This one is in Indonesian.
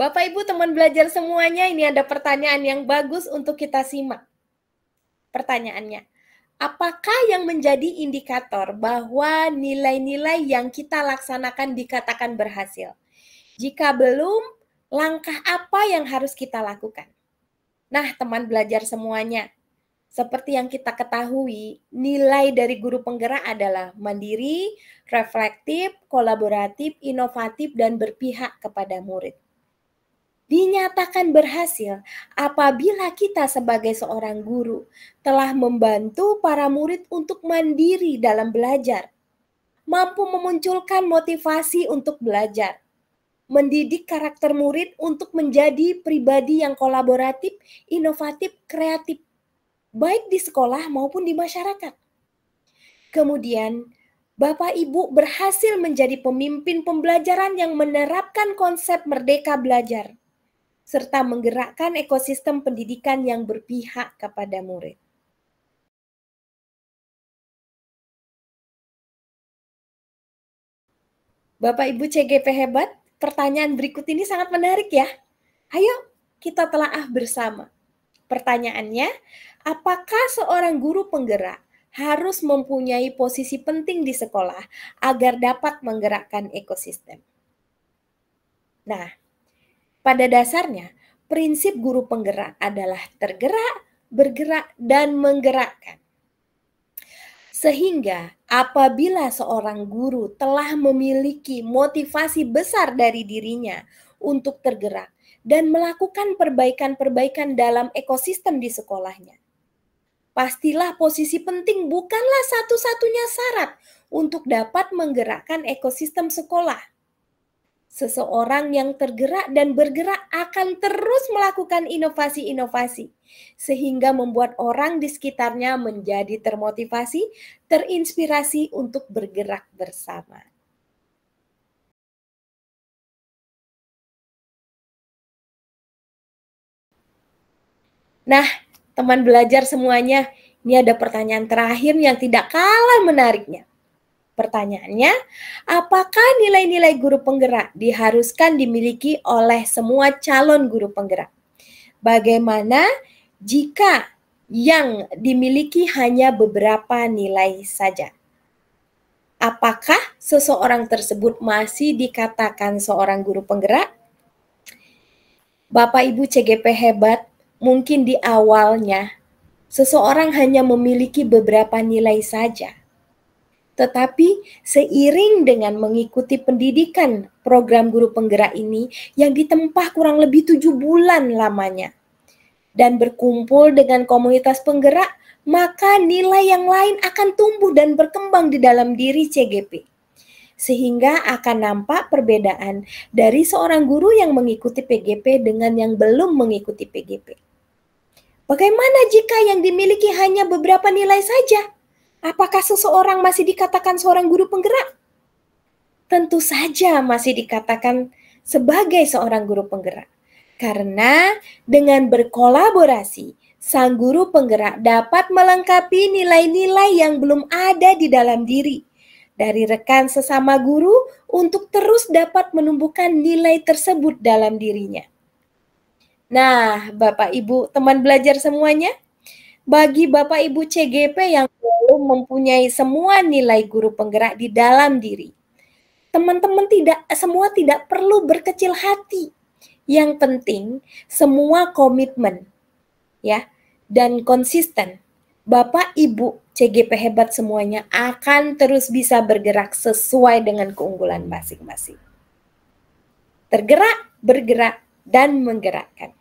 Bapak Ibu teman belajar semuanya, ini ada pertanyaan yang bagus untuk kita simak. Pertanyaannya, apakah yang menjadi indikator bahwa nilai-nilai yang kita laksanakan dikatakan berhasil? Jika belum, langkah apa yang harus kita lakukan? Nah, teman belajar semuanya, seperti yang kita ketahui, nilai dari guru penggerak adalah mandiri, reflektif, kolaboratif, inovatif, dan berpihak kepada murid dinyatakan berhasil apabila kita sebagai seorang guru telah membantu para murid untuk mandiri dalam belajar, mampu memunculkan motivasi untuk belajar, mendidik karakter murid untuk menjadi pribadi yang kolaboratif, inovatif, kreatif, baik di sekolah maupun di masyarakat. Kemudian, Bapak Ibu berhasil menjadi pemimpin pembelajaran yang menerapkan konsep merdeka belajar serta menggerakkan ekosistem pendidikan yang berpihak kepada murid. Bapak Ibu CGP hebat, pertanyaan berikut ini sangat menarik ya. Ayo kita telaah bersama. Pertanyaannya, apakah seorang guru penggerak harus mempunyai posisi penting di sekolah agar dapat menggerakkan ekosistem? Nah, pada dasarnya, prinsip guru penggerak adalah tergerak, bergerak, dan menggerakkan. Sehingga apabila seorang guru telah memiliki motivasi besar dari dirinya untuk tergerak dan melakukan perbaikan-perbaikan dalam ekosistem di sekolahnya, pastilah posisi penting bukanlah satu-satunya syarat untuk dapat menggerakkan ekosistem sekolah Seseorang yang tergerak dan bergerak akan terus melakukan inovasi-inovasi, sehingga membuat orang di sekitarnya menjadi termotivasi, terinspirasi untuk bergerak bersama. Nah, teman belajar semuanya, ini ada pertanyaan terakhir yang tidak kalah menariknya. Pertanyaannya, apakah nilai-nilai guru penggerak diharuskan dimiliki oleh semua calon guru penggerak? Bagaimana jika yang dimiliki hanya beberapa nilai saja? Apakah seseorang tersebut masih dikatakan seorang guru penggerak? Bapak Ibu CGP hebat, mungkin di awalnya seseorang hanya memiliki beberapa nilai saja tetapi seiring dengan mengikuti pendidikan program guru penggerak ini yang ditempah kurang lebih tujuh bulan lamanya dan berkumpul dengan komunitas penggerak, maka nilai yang lain akan tumbuh dan berkembang di dalam diri CGP. Sehingga akan nampak perbedaan dari seorang guru yang mengikuti PGP dengan yang belum mengikuti PGP. Bagaimana jika yang dimiliki hanya beberapa nilai saja? Apakah seseorang masih dikatakan seorang guru penggerak? Tentu saja masih dikatakan sebagai seorang guru penggerak. Karena dengan berkolaborasi, sang guru penggerak dapat melengkapi nilai-nilai yang belum ada di dalam diri dari rekan sesama guru untuk terus dapat menumbuhkan nilai tersebut dalam dirinya. Nah, Bapak Ibu, teman belajar semuanya, bagi Bapak Ibu CGP yang belum mempunyai semua nilai guru penggerak di dalam diri. Teman-teman tidak semua tidak perlu berkecil hati. Yang penting semua komitmen ya dan konsisten. Bapak Ibu CGP hebat semuanya akan terus bisa bergerak sesuai dengan keunggulan masing-masing. Tergerak, bergerak dan menggerakkan.